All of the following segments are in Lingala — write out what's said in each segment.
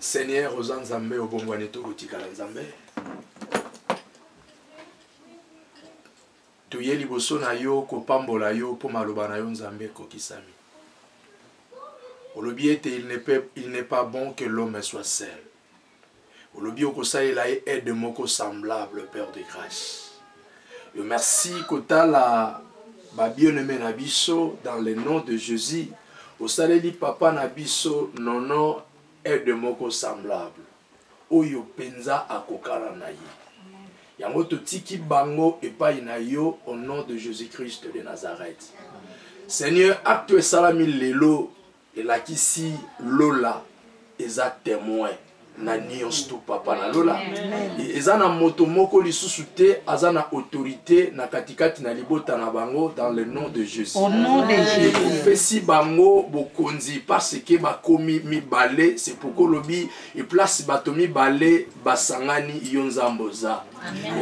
seigneur oza nzambe obongwani to otikala nzambe toye liboso na yo kopambola yo mpo maloba na yo nzambe ekokisami olobi ete il n'est pas bon que l'homme soit seul olobi okosalela ye aide moko semblable père de grâce yo merci kotala babieneme na biso dans le nom de jésus osaleli papa na biso nono aide moko semblable oyo mpenza akokana na ye yango totiki bango epai na yo au nom de jésus christ de nazareth seigneur acte esalami lelo elakisi lola eza temoin na nyonso to papa na lola eza na moto moko lisusu te aza na autorité na katikati na libota na bango dans le nom de jésus epesi bango bokonzi parce que bakomi mibale c'est pourquoi olobi eplace bato mibale basangani yo nzambe oza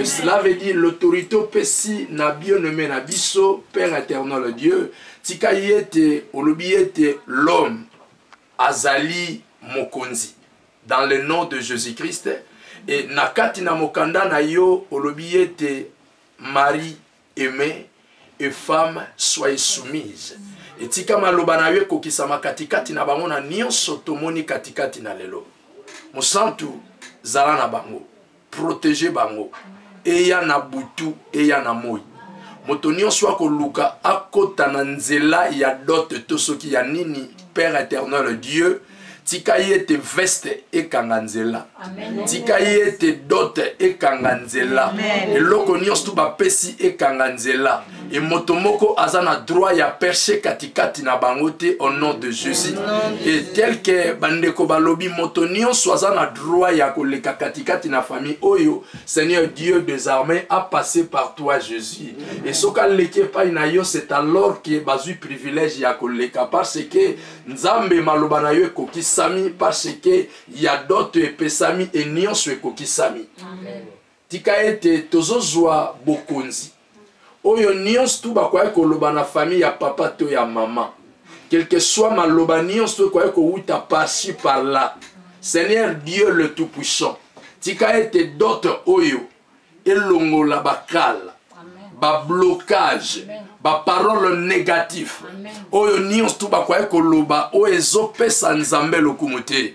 et cela veut dire l'autorité opesi na bien aimé na biso père éternel dieu tika ye te olobi ye te l'homme azali mokonzi dans le nom de jésus-christ e na kati na mokanda na yo olobi ye te marie aimée et femme soyez soumise etika maloba na yo ekokisama katikati na bango na nyonso tomoni katikati na lelo mosantu zala na bango protege bango eya na butu eya na moi moto nyonso akoluka akota na nzela ya dote to soki ya nini père éternel dieu tika ye ete veste ekanga nzela tika ye ete dote ekanga nzela eloko nyonso tu bapesi ekanga nzela e moto moko aza na droit ya perche katikati na bango te au nom de jésus e tel que bandeko balobi moto nyonso aza na droit ya koleka katikati na famille oyo seigneur dieu des armées a passé par toi jésus e soki aleki epai na yo c'est alors que bazwi privilège ya koleka parce que nzambe maloba na yo ekokisami parce que ya doto epesami e nyonso ekokisami Amen. Tika ete tozozwa bokonzi. Oyo nyonso tu bakwaki koloba na famille ya papa to ya mama. Quelque soit maloba nyonso tu ekwaki kowuta par ci par là. Seigneur Dieu le tout puissant. Tika ete dote oyo elongola bakala bablocage baparole négatif oyo nyonso tu bakwaki koloba oyo ezopesa nzambe lokumu te